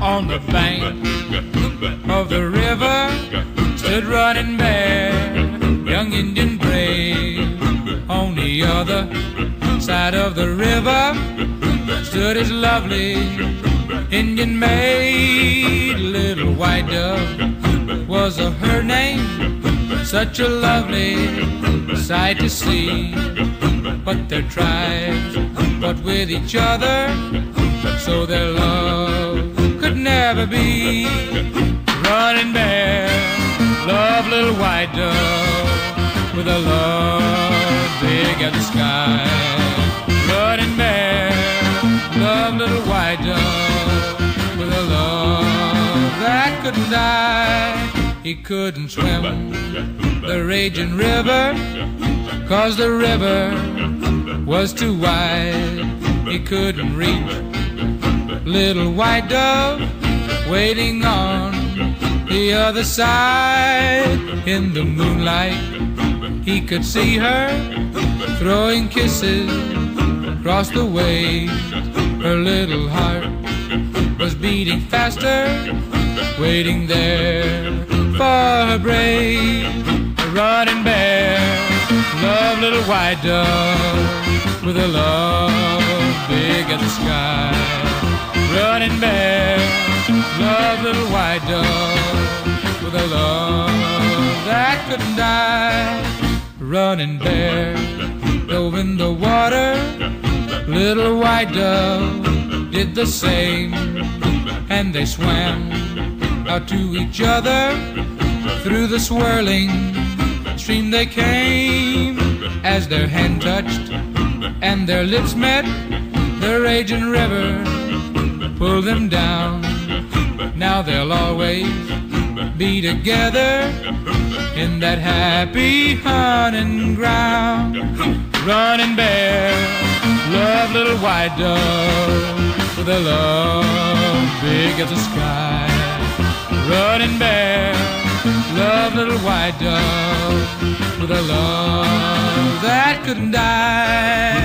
On the bank of the river stood running bear, young Indian brave. On the other side of the river stood his lovely Indian maid, little white dove was a her name, such a lovely sight to see. But their tribes fought with each other, so their love could never be. Running bear, love little white dove with a love big as the sky. Running bear, love little white dove with a love that couldn't die. He couldn't swim the raging river, cause the river was too wide. He couldn't reach little white dove waiting on the other side. In the moonlight, he could see her throwing kisses across the waves. Her little heart was beating faster, waiting there for her brave. Running bear, love little white dove with a love big as the sky. Running bear, love little white dove with a love that couldn't die. Running bear, dove in the water, little white dove did the same, and they swam out to each other through the swirling stream they came as their hand touched and their lips met the raging river pulled them down. Now they'll always be together in that happy hunting ground. Running bear love little white dove with a love big as the sky. Running bear, love little white dove with a love that couldn't die.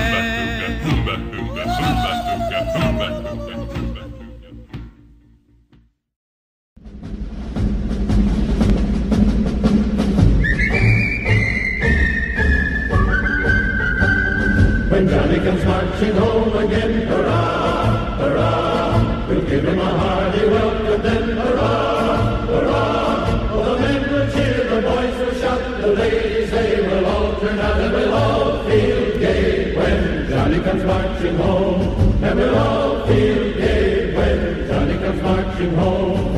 Comes marching home again, hurrah, hurrah, we'll give him a hearty welcome then, hurrah, hurrah. Oh, the men will cheer, the boys will shout, the ladies they will all turn out and we'll all feel gay when Johnny comes marching home. And we'll all feel gay when Johnny comes marching home.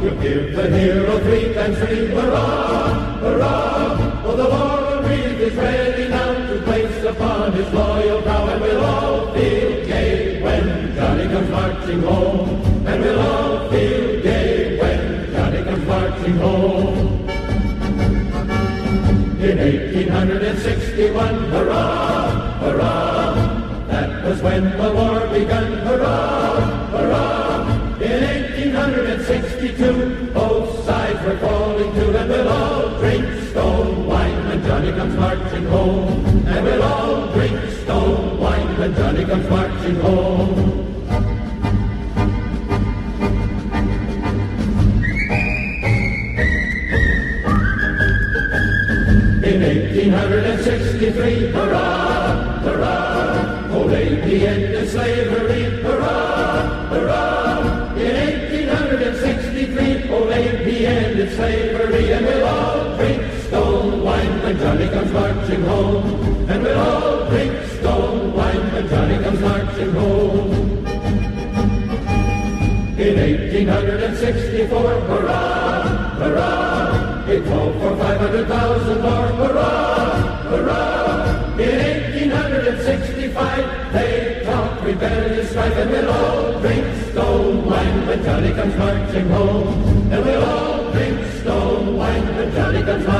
We'll give the hero three times three, hurrah, hurrah. Oh, the war breeze is ready now to place upon his loyal brow, and we'll all feel gay when Johnny comes marching home. And we'll all feel gay when Johnny comes marching home. In 1861, hurrah, hurrah, that was when the war hurrah, hurrah. In 1862, both sides were falling to, and we'll all drink stone wine when Johnny comes marching home. And we'll all drink stone wine when Johnny comes marching home. In 1863, hurrah, hurrah, old Abe ended slavery, hurrah, hurrah. In 1863, old Slavery, and we'll all drink stone wine when Johnny comes marching home. And we'll all drink stone wine when Johnny comes marching home. In 1864, hurrah, hurrah, it called for 500,000 more, hurrah, hurrah. In 1865, they talked rebellious strife, and we'll all drink stone wine when Johnny comes marching home. And we'll all drink